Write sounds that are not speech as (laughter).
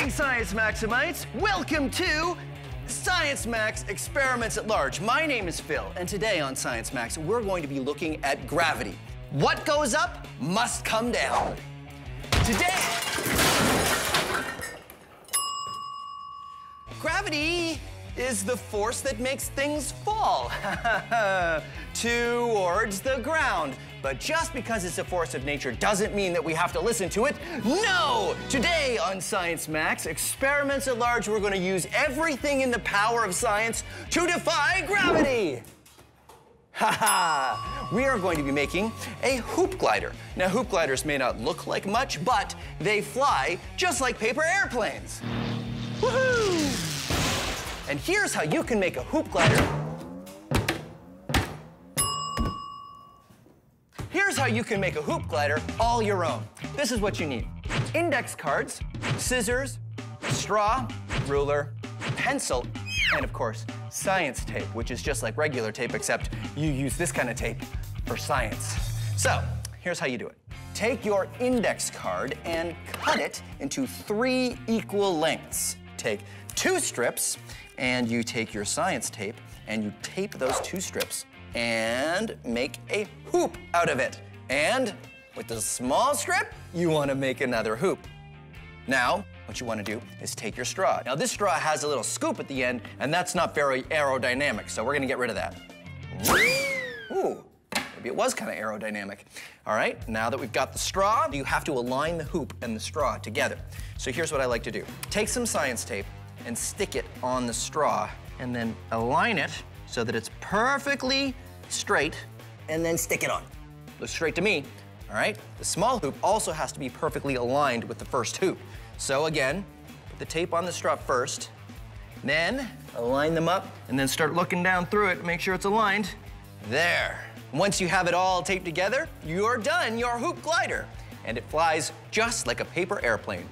Greetings, Science Maximites. Welcome to Science Max Experiments at Large. My name is Phil, and today on Science Max, we're going to be looking at gravity. What goes up must come down. Today, gravity is the force that makes things fall (laughs) towards the ground. But just because it's a force of nature doesn't mean that we have to listen to it. No! Today on Science Max, experiments at large, we're going to use everything in the power of science to defy gravity. (laughs) Ha We are going to be making a hoop glider. Now, hoop gliders may not look like much, but they fly just like paper airplanes. Woohoo! And here's how you can make a hoop glider. Here's how you can make a hoop glider all your own. This is what you need. Index cards, scissors, straw, ruler, pencil, and of course, science tape, which is just like regular tape, except you use this kind of tape for science. So, here's how you do it. Take your index card and cut it into three equal lengths. Take two strips and you take your science tape and you tape those two strips and make a hoop out of it. And with the small strip, you want to make another hoop. Now, what you want to do is take your straw. Now, this straw has a little scoop at the end, and that's not very aerodynamic, so we're going to get rid of that. Ooh, maybe it was kind of aerodynamic. All right, now that we've got the straw, you have to align the hoop and the straw together. So here's what I like to do. Take some science tape, and stick it on the straw and then align it so that it's perfectly straight and then stick it on. Looks straight to me, all right? The small hoop also has to be perfectly aligned with the first hoop. So again, put the tape on the straw first, then align them up and then start looking down through it, make sure it's aligned. There. Once you have it all taped together, you're done your hoop glider. And it flies just like a paper airplane.